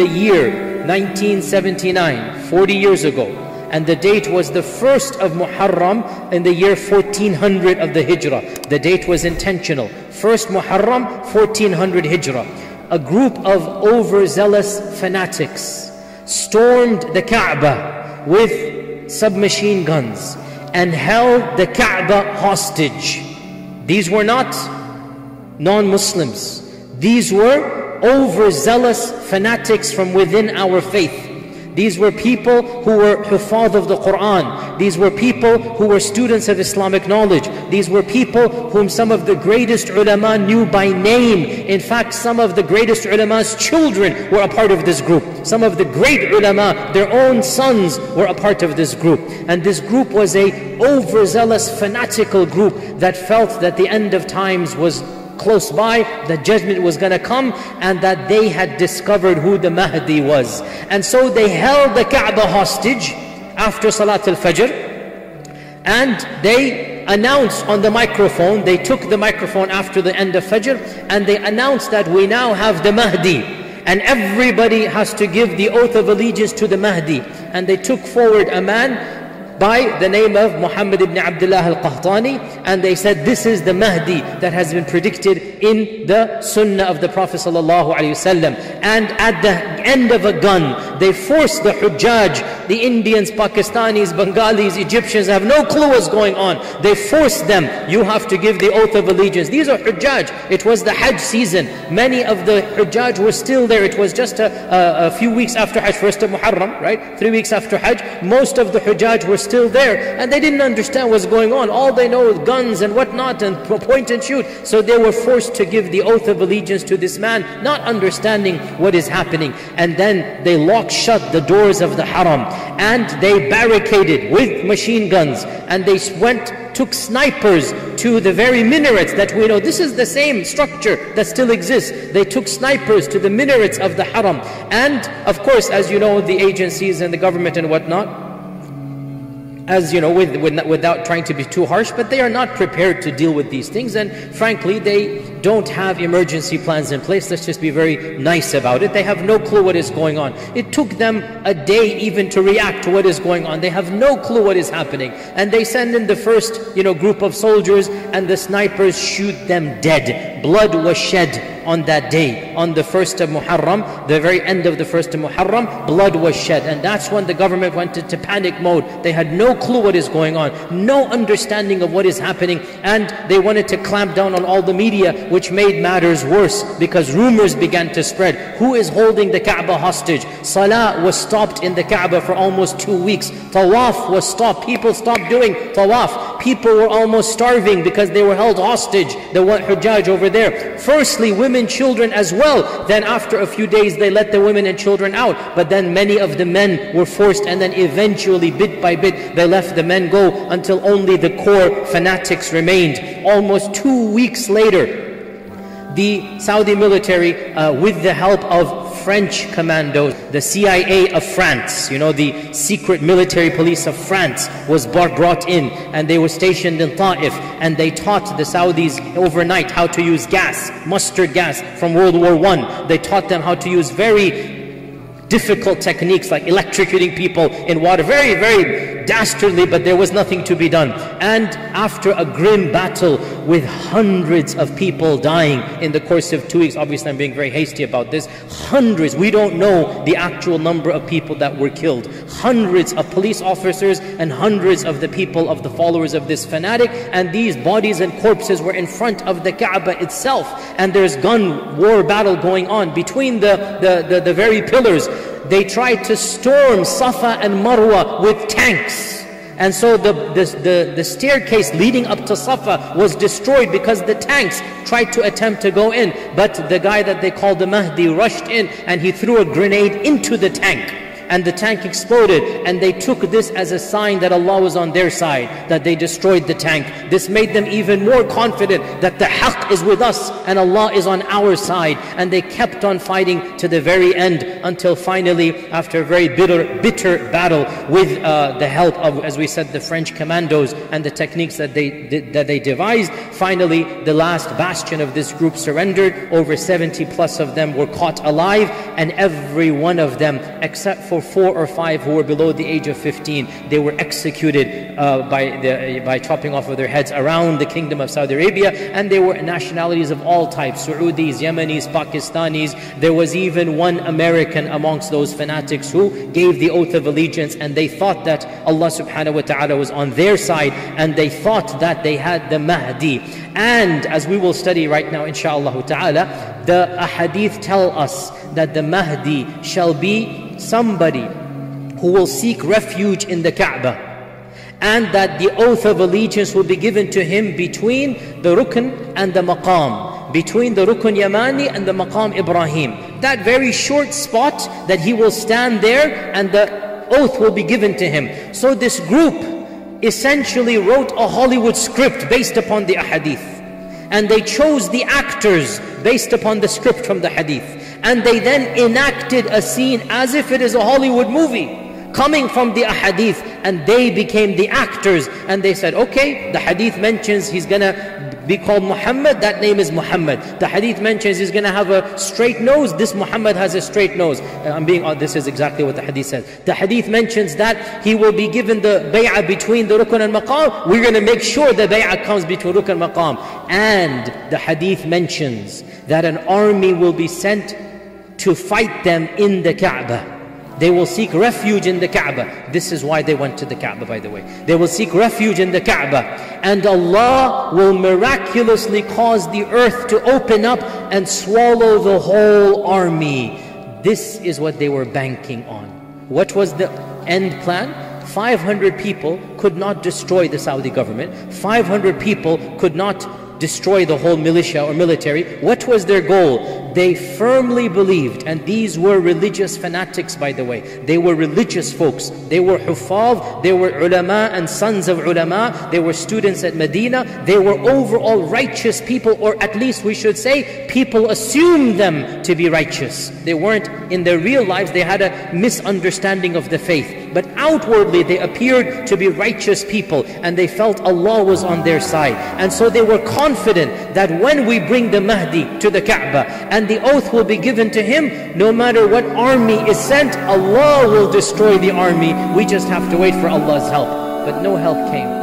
the year 1979, 40 years ago. And the date was the first of Muharram in the year 1400 of the Hijrah. The date was intentional. First Muharram, 1400 Hijrah. A group of overzealous fanatics stormed the Kaaba with submachine guns and held the Kaaba hostage. These were not non-Muslims. These were overzealous fanatics from within our faith. These were people who were hufad of the Quran. These were people who were students of Islamic knowledge. These were people whom some of the greatest ulama knew by name. In fact, some of the greatest ulama's children were a part of this group. Some of the great ulama, their own sons were a part of this group. And this group was a overzealous, fanatical group that felt that the end of times was close by, the judgment was going to come, and that they had discovered who the Mahdi was. And so they held the Kaaba hostage after Salat al-Fajr, and they announced on the microphone, they took the microphone after the end of Fajr, and they announced that we now have the Mahdi. And everybody has to give the oath of allegiance to the Mahdi. And they took forward a man by the name of Muhammad ibn Abdullah al-Qahtani and they said this is the Mahdi that has been predicted in the Sunnah of the Prophet and at the end of a gun they forced the Hujjaj the Indians Pakistanis Bengalis Egyptians have no clue what's going on. They forced them you have to give the oath of allegiance. These are Hujjaj. It was the Hajj season. Many of the Hujjaj were still there. It was just a, a, a few weeks after Hajj first of Muharram right? Three weeks after Hajj. Most of the Hujjaj were still there and they didn't understand what's going on. All they know is guns and whatnot and point and shoot. So they were forced to give the oath of allegiance to this man, not understanding what is happening. And then they locked shut the doors of the haram and they barricaded with machine guns and they went took snipers to the very minarets that we know. This is the same structure that still exists. They took snipers to the minarets of the haram. And of course, as you know, the agencies and the government and whatnot, as you know, with, with, without trying to be too harsh, but they are not prepared to deal with these things. And frankly, they don't have emergency plans in place. Let's just be very nice about it. They have no clue what is going on. It took them a day even to react to what is going on. They have no clue what is happening. And they send in the first, you know, group of soldiers and the snipers shoot them dead. Blood was shed on that day, on the first of Muharram, the very end of the first of Muharram, blood was shed. And that's when the government went into panic mode. They had no clue what is going on, no understanding of what is happening. And they wanted to clamp down on all the media, which made matters worse because rumors began to spread. Who is holding the Kaaba hostage? Salah was stopped in the Kaaba for almost two weeks. Tawaf was stopped. People stopped doing tawaf. People were almost starving because they were held hostage. The Hujjaj over there. Firstly, women, children as well. Then after a few days, they let the women and children out. But then many of the men were forced and then eventually, bit by bit, they left the men go until only the core fanatics remained. Almost two weeks later, the Saudi military, uh, with the help of French commandos, the CIA of France, you know, the secret military police of France was brought in and they were stationed in Ta'if and they taught the Saudis overnight how to use gas, mustard gas from World War I. They taught them how to use very difficult techniques like electrocuting people in water. Very, very dastardly, but there was nothing to be done. And after a grim battle with hundreds of people dying in the course of two weeks, obviously I'm being very hasty about this, hundreds, we don't know the actual number of people that were killed. Hundreds of police officers and hundreds of the people of the followers of this fanatic, and these bodies and corpses were in front of the Kaaba itself, and there's gun war battle going on between the, the, the, the very pillars they tried to storm Safa and Marwa with tanks. And so the, the, the, the, staircase leading up to Safa was destroyed because the tanks tried to attempt to go in. But the guy that they called the Mahdi rushed in and he threw a grenade into the tank. And the tank exploded and they took this as a sign that Allah was on their side, that they destroyed the tank. This made them even more confident that the haqq is with us and Allah is on our side. And they kept on fighting to the very end until finally, after a very bitter, bitter battle with uh, the help of, as we said, the French commandos and the techniques that they, that they devised, finally the last bastion of this group surrendered. Over 70 plus of them were caught alive and every one of them, except for four or five who were below the age of 15, they were executed uh, by, the, by chopping off of their heads around the kingdom of Saudi Arabia. And there were nationalities of all types, Saudis, Yemenis, Pakistanis. There was even one American amongst those fanatics who gave the oath of allegiance and they thought that Allah subhanahu wa ta'ala was on their side and they thought that they had the Mahdi. And as we will study right now, inshallah ta'ala, the ahadith tell us that the Mahdi shall be somebody who will seek refuge in the Kaaba and that the oath of allegiance will be given to him between the Rukn and the Maqam, between the Rukn Yamani and the Maqam Ibrahim. That very short spot that he will stand there and the oath will be given to him. So this group essentially wrote a Hollywood script based upon the ahadith. And they chose the actors based upon the script from the hadith. And they then enacted a scene as if it is a Hollywood movie coming from the ahadith and they became the actors and they said okay the hadith mentions he's gonna be called Muhammad that name is Muhammad. The hadith mentions he's gonna have a straight nose this Muhammad has a straight nose. Uh, I'm being oh, this is exactly what the hadith says. The hadith mentions that he will be given the bay'ah between the rukun and maqam. We're gonna make sure the bay'ah comes between rukun and maqam. And the hadith mentions that an army will be sent to fight them in the Kaaba they will seek refuge in the Kaaba. This is why they went to the Kaaba, by the way. They will seek refuge in the Kaaba. And Allah will miraculously cause the earth to open up and swallow the whole army. This is what they were banking on. What was the end plan? 500 people could not destroy the Saudi government. 500 people could not destroy the whole militia or military. What was their goal? They firmly believed, and these were religious fanatics by the way. They were religious folks. They were hufaz, they were ulama and sons of ulama. They were students at Medina. They were overall righteous people, or at least we should say, people assumed them to be righteous. They weren't in their real lives, they had a misunderstanding of the faith. But outwardly they appeared to be righteous people and they felt Allah was on their side. And so they were confident that when we bring the Mahdi to the Kaaba and the oath will be given to him, no matter what army is sent, Allah will destroy the army. We just have to wait for Allah's help. But no help came.